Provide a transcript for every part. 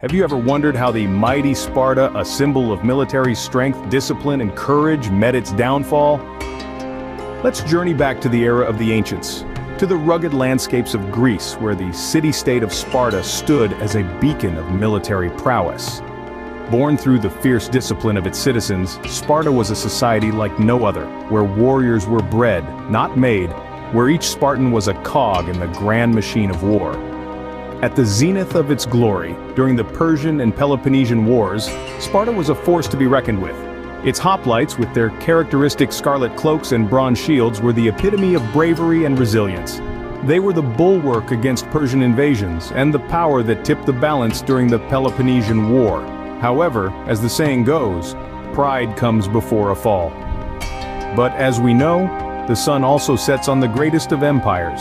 Have you ever wondered how the mighty Sparta, a symbol of military strength, discipline, and courage, met its downfall? Let's journey back to the era of the ancients, to the rugged landscapes of Greece where the city-state of Sparta stood as a beacon of military prowess. Born through the fierce discipline of its citizens, Sparta was a society like no other, where warriors were bred, not made, where each Spartan was a cog in the grand machine of war. At the zenith of its glory, during the Persian and Peloponnesian Wars, Sparta was a force to be reckoned with. Its hoplites, with their characteristic scarlet cloaks and bronze shields, were the epitome of bravery and resilience. They were the bulwark against Persian invasions, and the power that tipped the balance during the Peloponnesian War. However, as the saying goes, pride comes before a fall. But as we know, the sun also sets on the greatest of empires,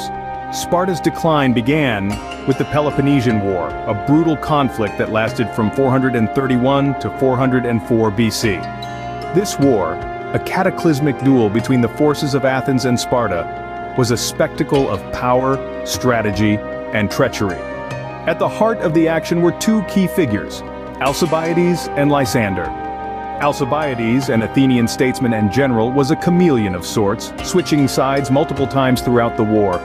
Sparta's decline began with the Peloponnesian War, a brutal conflict that lasted from 431 to 404 BC. This war, a cataclysmic duel between the forces of Athens and Sparta, was a spectacle of power, strategy, and treachery. At the heart of the action were two key figures, Alcibiades and Lysander. Alcibiades, an Athenian statesman and general, was a chameleon of sorts, switching sides multiple times throughout the war,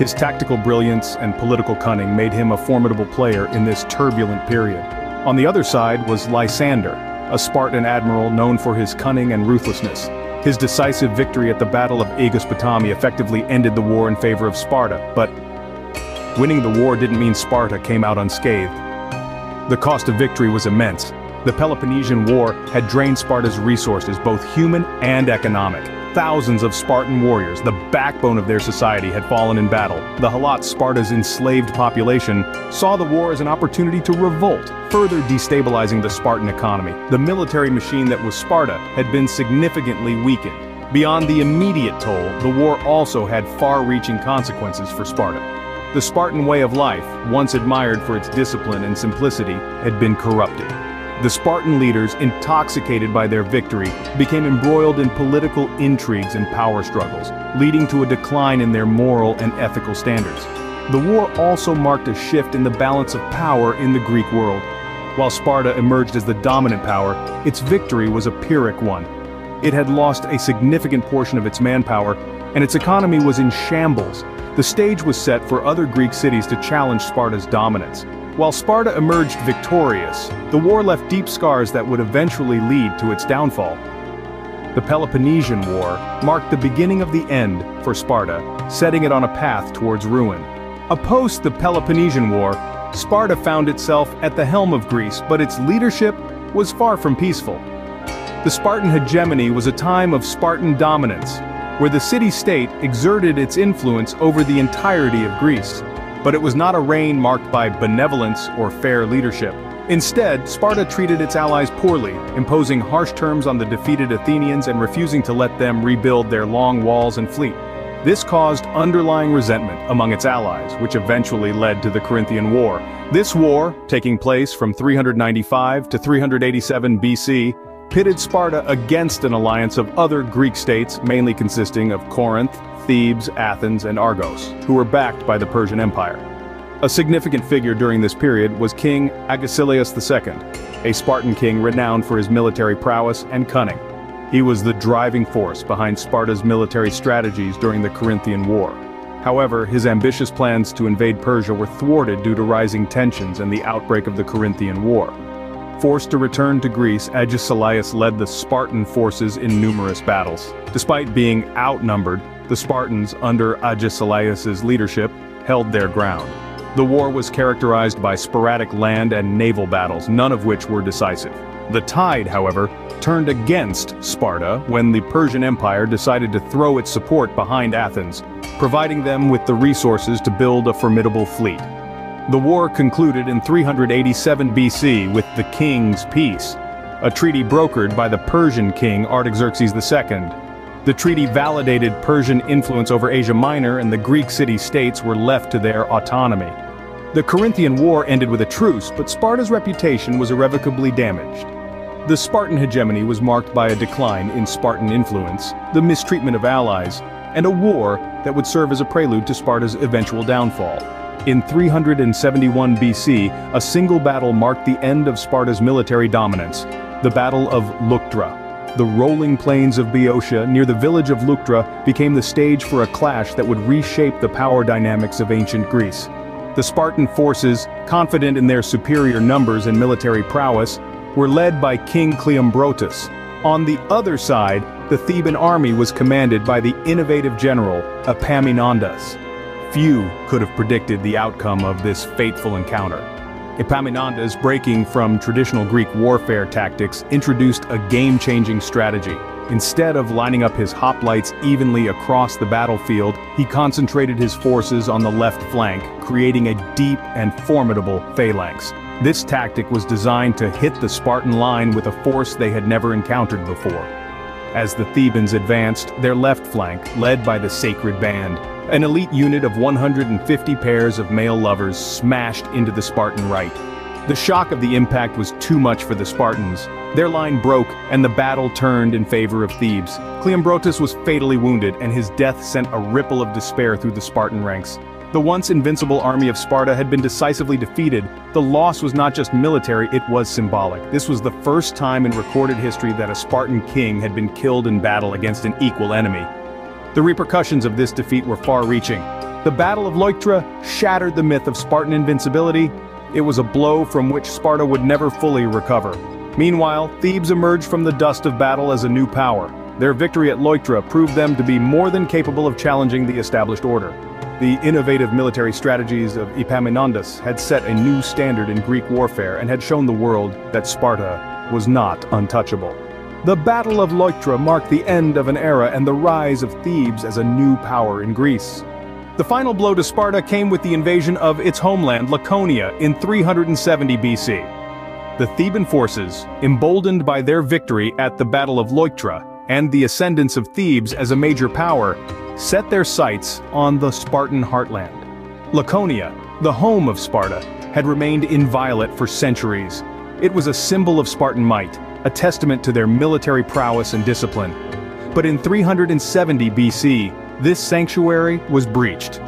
his tactical brilliance and political cunning made him a formidable player in this turbulent period. On the other side was Lysander, a Spartan admiral known for his cunning and ruthlessness. His decisive victory at the Battle of Aegospotami effectively ended the war in favor of Sparta, but winning the war didn't mean Sparta came out unscathed. The cost of victory was immense. The Peloponnesian War had drained Sparta's resources, both human and economic. Thousands of Spartan warriors, the backbone of their society, had fallen in battle. The Helots, Sparta's enslaved population, saw the war as an opportunity to revolt, further destabilizing the Spartan economy. The military machine that was Sparta had been significantly weakened. Beyond the immediate toll, the war also had far-reaching consequences for Sparta. The Spartan way of life, once admired for its discipline and simplicity, had been corrupted. The Spartan leaders, intoxicated by their victory, became embroiled in political intrigues and power struggles, leading to a decline in their moral and ethical standards. The war also marked a shift in the balance of power in the Greek world. While Sparta emerged as the dominant power, its victory was a Pyrrhic one. It had lost a significant portion of its manpower, and its economy was in shambles. The stage was set for other Greek cities to challenge Sparta's dominance. While Sparta emerged victorious, the war left deep scars that would eventually lead to its downfall. The Peloponnesian War marked the beginning of the end for Sparta, setting it on a path towards ruin. Opposed the Peloponnesian War, Sparta found itself at the helm of Greece, but its leadership was far from peaceful. The Spartan hegemony was a time of Spartan dominance, where the city-state exerted its influence over the entirety of Greece. But it was not a reign marked by benevolence or fair leadership. Instead, Sparta treated its allies poorly, imposing harsh terms on the defeated Athenians and refusing to let them rebuild their long walls and fleet. This caused underlying resentment among its allies, which eventually led to the Corinthian War. This war, taking place from 395 to 387 BC, pitted Sparta against an alliance of other Greek states mainly consisting of Corinth, Thebes, Athens, and Argos, who were backed by the Persian Empire. A significant figure during this period was King Agesilaus II, a Spartan king renowned for his military prowess and cunning. He was the driving force behind Sparta's military strategies during the Corinthian War. However, his ambitious plans to invade Persia were thwarted due to rising tensions and the outbreak of the Corinthian War. Forced to return to Greece, Agesilaus led the Spartan forces in numerous battles. Despite being outnumbered, the Spartans, under Agesilaus's leadership, held their ground. The war was characterized by sporadic land and naval battles, none of which were decisive. The tide, however, turned against Sparta when the Persian Empire decided to throw its support behind Athens, providing them with the resources to build a formidable fleet. The war concluded in 387 BC with the King's Peace, a treaty brokered by the Persian king Artaxerxes II. The treaty validated Persian influence over Asia Minor and the Greek city-states were left to their autonomy. The Corinthian War ended with a truce, but Sparta's reputation was irrevocably damaged. The Spartan hegemony was marked by a decline in Spartan influence, the mistreatment of allies, and a war that would serve as a prelude to Sparta's eventual downfall. In 371 BC, a single battle marked the end of Sparta's military dominance, the Battle of Leuctra. The rolling plains of Boeotia near the village of Leuctra became the stage for a clash that would reshape the power dynamics of ancient Greece. The Spartan forces, confident in their superior numbers and military prowess, were led by King Cleombrotus. On the other side, the Theban army was commanded by the innovative general Epaminondas. Few could have predicted the outcome of this fateful encounter. Epaminondas, breaking from traditional Greek warfare tactics, introduced a game-changing strategy. Instead of lining up his hoplites evenly across the battlefield, he concentrated his forces on the left flank, creating a deep and formidable phalanx. This tactic was designed to hit the Spartan line with a force they had never encountered before. As the Thebans advanced, their left flank, led by the Sacred Band, an elite unit of 150 pairs of male lovers smashed into the Spartan right. The shock of the impact was too much for the Spartans. Their line broke, and the battle turned in favor of Thebes. Cleombrotus was fatally wounded, and his death sent a ripple of despair through the Spartan ranks. The once invincible army of Sparta had been decisively defeated. The loss was not just military, it was symbolic. This was the first time in recorded history that a Spartan king had been killed in battle against an equal enemy. The repercussions of this defeat were far-reaching. The Battle of Leuctra shattered the myth of Spartan invincibility. It was a blow from which Sparta would never fully recover. Meanwhile, Thebes emerged from the dust of battle as a new power. Their victory at Leuctra proved them to be more than capable of challenging the established order. The innovative military strategies of Epaminondas had set a new standard in Greek warfare and had shown the world that Sparta was not untouchable. The Battle of Leuctra marked the end of an era and the rise of Thebes as a new power in Greece. The final blow to Sparta came with the invasion of its homeland, Laconia, in 370 BC. The Theban forces, emboldened by their victory at the Battle of Leuctra and the ascendance of Thebes as a major power, set their sights on the Spartan heartland. Laconia, the home of Sparta, had remained inviolate for centuries. It was a symbol of Spartan might, a testament to their military prowess and discipline. But in 370 BC, this sanctuary was breached.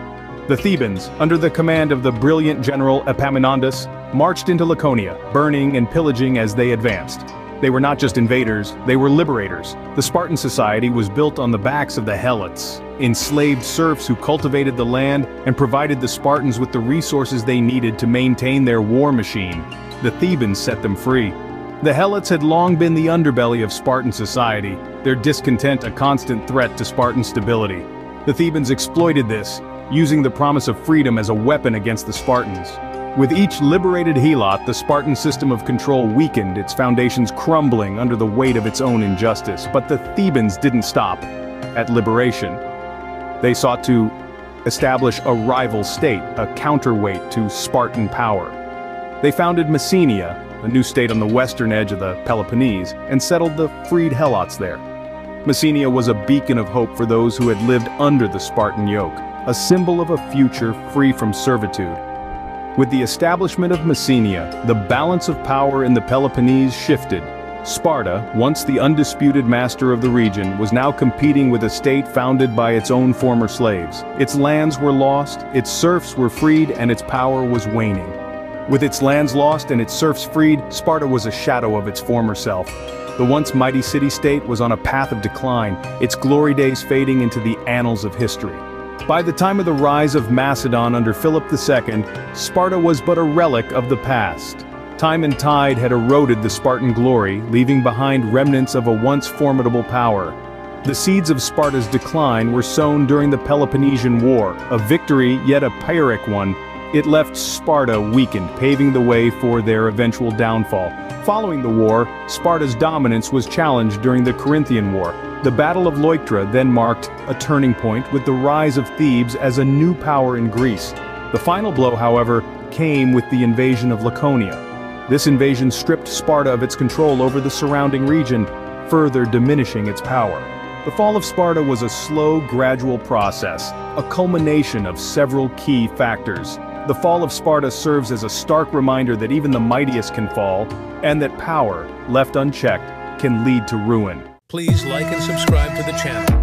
The Thebans, under the command of the brilliant general Epaminondas, marched into Laconia, burning and pillaging as they advanced. They were not just invaders, they were liberators. The Spartan society was built on the backs of the Helots, enslaved serfs who cultivated the land and provided the Spartans with the resources they needed to maintain their war machine. The Thebans set them free. The Helots had long been the underbelly of Spartan society, their discontent a constant threat to Spartan stability. The Thebans exploited this, using the promise of freedom as a weapon against the Spartans. With each liberated Helot, the Spartan system of control weakened, its foundations crumbling under the weight of its own injustice. But the Thebans didn't stop at liberation. They sought to establish a rival state, a counterweight to Spartan power. They founded Messenia, a new state on the western edge of the Peloponnese, and settled the freed Helots there. Messenia was a beacon of hope for those who had lived under the Spartan yoke, a symbol of a future free from servitude. With the establishment of Messenia, the balance of power in the Peloponnese shifted. Sparta, once the undisputed master of the region, was now competing with a state founded by its own former slaves. Its lands were lost, its serfs were freed, and its power was waning. With its lands lost and its serfs freed, Sparta was a shadow of its former self. The once mighty city-state was on a path of decline, its glory days fading into the annals of history. By the time of the rise of Macedon under Philip II, Sparta was but a relic of the past. Time and tide had eroded the Spartan glory, leaving behind remnants of a once formidable power. The seeds of Sparta's decline were sown during the Peloponnesian War, a victory yet a Pyrrhic one, it left Sparta weakened, paving the way for their eventual downfall. Following the war, Sparta's dominance was challenged during the Corinthian War. The Battle of Leuctra then marked a turning point with the rise of Thebes as a new power in Greece. The final blow, however, came with the invasion of Laconia. This invasion stripped Sparta of its control over the surrounding region, further diminishing its power. The fall of Sparta was a slow, gradual process, a culmination of several key factors. The fall of Sparta serves as a stark reminder that even the mightiest can fall, and that power, left unchecked, can lead to ruin. Please like and subscribe to the channel.